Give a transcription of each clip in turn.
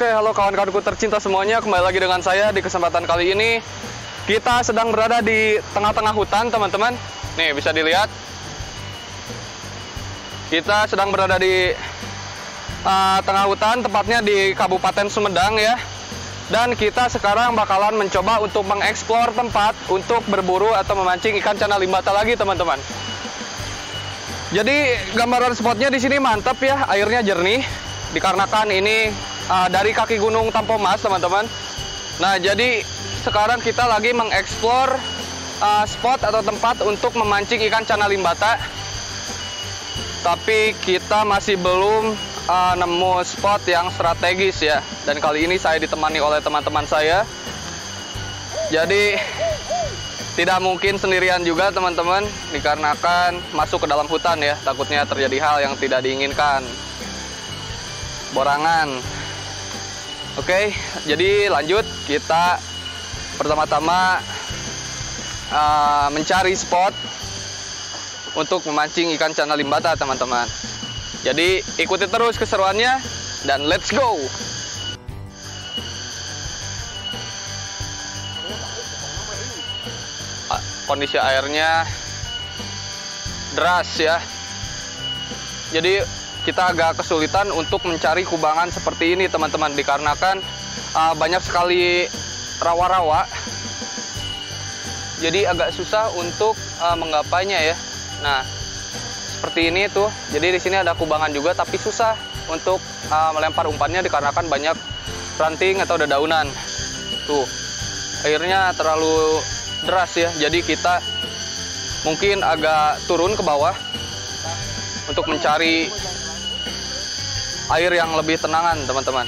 Oke, halo kawan-kawanku tercinta semuanya. Kembali lagi dengan saya di kesempatan kali ini. Kita sedang berada di tengah-tengah hutan, teman-teman. Nih, bisa dilihat. Kita sedang berada di uh, tengah hutan, tepatnya di Kabupaten Sumedang ya. Dan kita sekarang bakalan mencoba untuk mengeksplor tempat untuk berburu atau memancing ikan cana limbata lagi, teman-teman. Jadi gambaran spotnya di sini mantap ya, airnya jernih dikarenakan ini uh, dari kaki gunung Tampomas teman-teman. Nah jadi sekarang kita lagi mengeksplor uh, spot atau tempat untuk memancing ikan cana limbata. Tapi kita masih belum uh, nemu spot yang strategis ya. Dan kali ini saya ditemani oleh teman-teman saya. Jadi tidak mungkin sendirian juga teman-teman dikarenakan masuk ke dalam hutan ya takutnya terjadi hal yang tidak diinginkan borangan oke jadi lanjut kita pertama-tama uh, mencari spot untuk memancing ikan cana limbata teman-teman jadi ikuti terus keseruannya dan let's go kondisi airnya deras ya. Jadi kita agak kesulitan untuk mencari kubangan seperti ini teman-teman dikarenakan uh, banyak sekali rawa-rawa. Jadi agak susah untuk uh, menggapainya ya. Nah, seperti ini tuh. Jadi di sini ada kubangan juga tapi susah untuk uh, melempar umpannya dikarenakan banyak ranting atau dedaunan. Tuh. Airnya terlalu deras ya. Jadi kita mungkin agak turun ke bawah untuk mencari air yang lebih tenangan, teman-teman.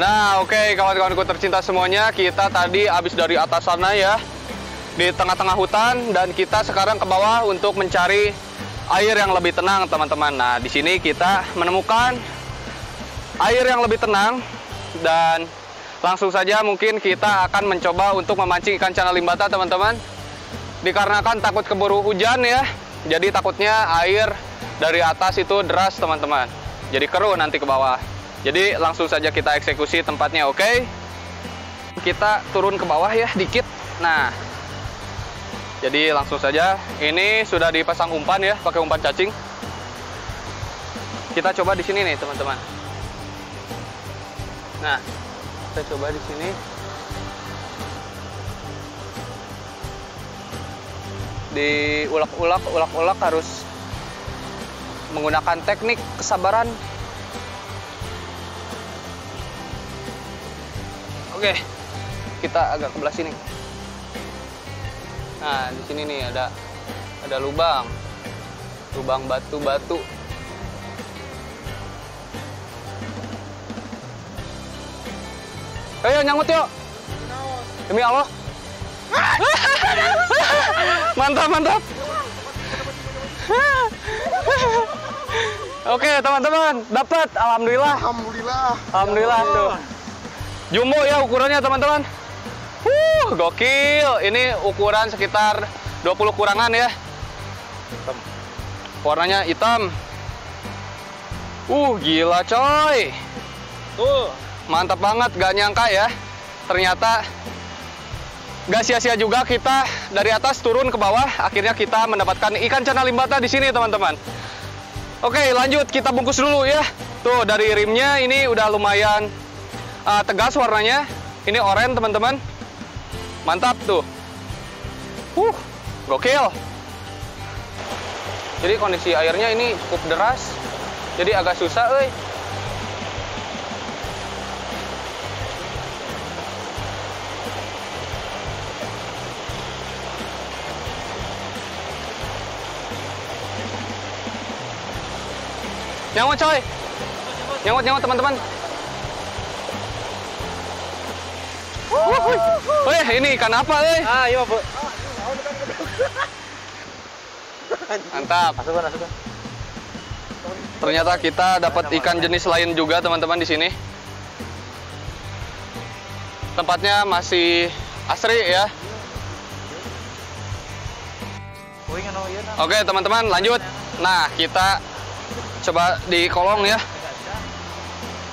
Nah, oke okay, kawan-kawanku tercinta semuanya, kita tadi habis dari atas sana ya, di tengah-tengah hutan dan kita sekarang ke bawah untuk mencari air yang lebih tenang, teman-teman. Nah, di sini kita menemukan air yang lebih tenang dan Langsung saja mungkin kita akan mencoba untuk memancing ikan cana limbata teman-teman. Dikarenakan takut keburu hujan ya, jadi takutnya air dari atas itu deras teman-teman. Jadi keruh nanti ke bawah. Jadi langsung saja kita eksekusi tempatnya, oke? Okay? Kita turun ke bawah ya dikit. Nah, jadi langsung saja. Ini sudah dipasang umpan ya, pakai umpan cacing. Kita coba di sini nih teman-teman. Nah, kita coba di sini diulak-ulak ulak-ulak harus menggunakan teknik kesabaran. Oke kita agak ke belah sini. Nah di sini nih ada ada lubang. Lubang batu-batu. Ayo nyangkut yuk. Demi Allah. mantap, mantap. Oke, teman-teman, dapat. Alhamdulillah. Alhamdulillah. Alhamdulillah tuh. Jumbo ya ukurannya, teman-teman. Uh, gokil. Ini ukuran sekitar 20 kurangan ya. Warnanya hitam. Uh, gila coy. Tuh mantap banget gak nyangka ya ternyata gak sia-sia juga kita dari atas turun ke bawah akhirnya kita mendapatkan ikan cana limbata di sini teman-teman. Oke lanjut kita bungkus dulu ya. Tuh dari rimnya ini udah lumayan uh, tegas warnanya. Ini oranye teman-teman. Mantap tuh. Uh gokil. Jadi kondisi airnya ini cukup deras jadi agak susah eh Nyawat coy. Nyawat nyawat teman-teman. Wih, ini ikan apa, eh? Ah, iya, Bu. Mantap. Ternyata kita dapat ikan jenis lain juga, teman-teman di sini. Tempatnya masih asri ya. Oke, teman-teman, lanjut. Nah, kita coba di kolong ya.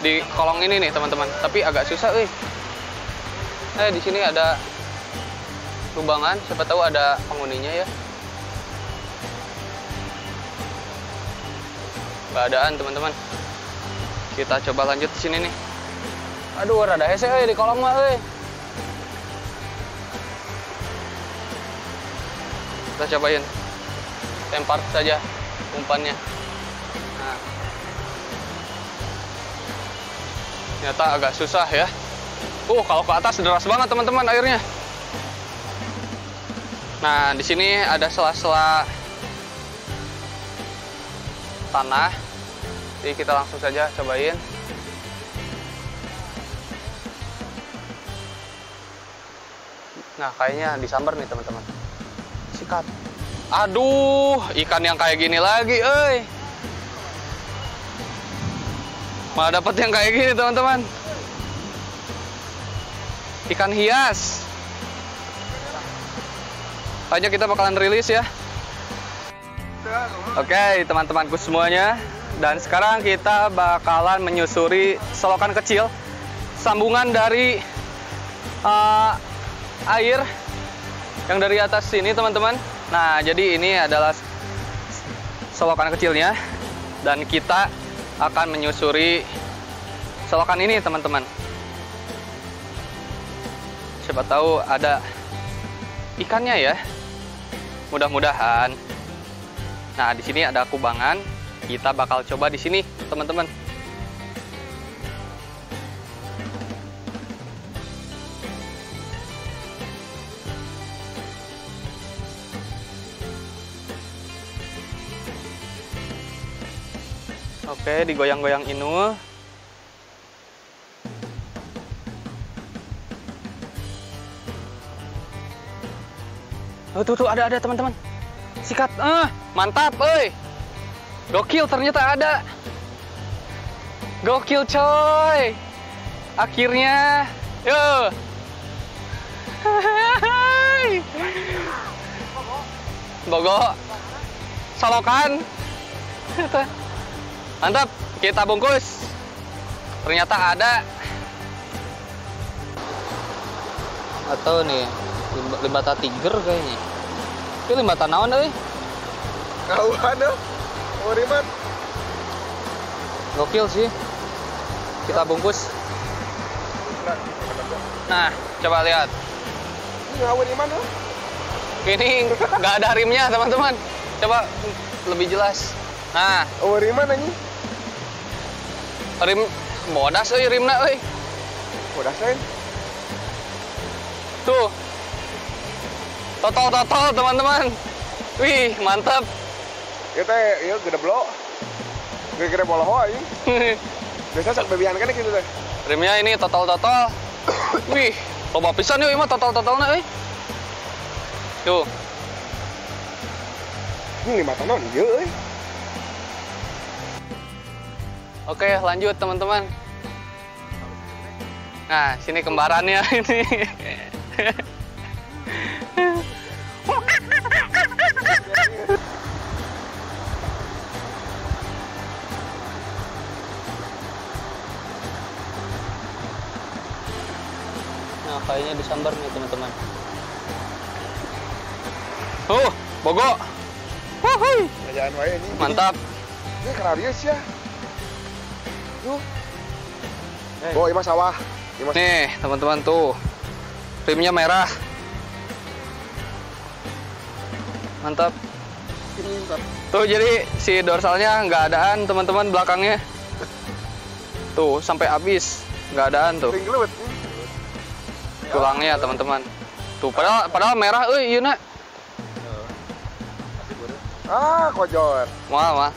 Di kolong ini nih teman-teman. Tapi agak susah eh eh di sini ada lubangan siapa tahu ada penghuninya ya. Keadaan teman-teman. Kita coba lanjut di sini nih. Aduh rada hese di kolong mah eh kita cobain. Lempar saja umpannya ternyata agak susah ya. Uh kalau ke atas deras banget teman-teman airnya. Nah di sini ada sela-sela tanah. Jadi kita langsung saja cobain. Nah kayaknya disambar nih teman-teman. Sikat. Aduh ikan yang kayak gini lagi eh malah dapat yang kayak gini teman-teman. Ikan hias. Hanya kita bakalan rilis ya. Oke teman-temanku semuanya. Dan sekarang kita bakalan menyusuri selokan kecil. Sambungan dari uh, air yang dari atas sini teman-teman. Nah jadi ini adalah selokan kecilnya. Dan kita akan menyusuri selokan ini teman-teman Siapa tahu ada ikannya ya Mudah-mudahan Nah, di sini ada kubangan. Kita bakal coba di sini, teman-teman. Oke, digoyang-goyang Inul. Oh, tuh, tuh, ada, ada, teman-teman. Sikat, ah. Mantap, oi. Gokil ternyata ada. Gokil coy. Akhirnya. Yo. Bogo. Solokan. Mantap, kita bungkus. Ternyata ada. Atau nih, limbata tiger kayaknya. Ini limbata naon euy? Kau ada? Moriman. Gokil sih. Kita bungkus. Nah, coba lihat. Ini mana? Ini nggak ada rimnya, teman-teman. Coba lebih jelas. Nah, oh mana nih? Rim bodas euy rimna euy. Bodas lain. Tuh. Total-total, teman-teman. Wih, mantap ya teh ya gede blok gede gede bola hoa ini biasa sak bebian kan gitu teh rimnya ini total total wih loba pisan yuk mah total totalnya eh tuh ini lima tahun iya eh Oke, lanjut teman-teman. Nah, sini kembarannya ini. kayaknya disambar nih teman-teman oh bogo Wuhui. Mantap. Ini ya. Tuh. Hey. Oh, ini sawah. Ima nih, teman-teman tuh. Rimnya merah. Mantap. Tuh jadi si dorsalnya nggak adaan teman-teman belakangnya. Tuh sampai habis nggak adaan tuh tulangnya teman-teman tuh padahal padahal merah eh iya nak ah kojor mal mal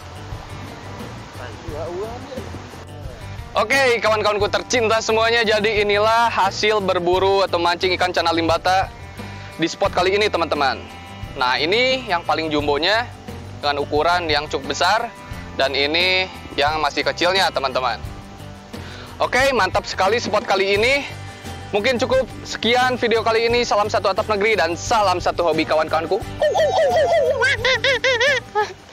Oke, kawan-kawanku tercinta semuanya, jadi inilah hasil berburu atau mancing ikan cana limbata di spot kali ini, teman-teman. Nah, ini yang paling jumbonya dengan ukuran yang cukup besar dan ini yang masih kecilnya, teman-teman. Oke, mantap sekali spot kali ini. Mungkin cukup sekian video kali ini. Salam satu atap negeri dan salam satu hobi kawan-kawanku.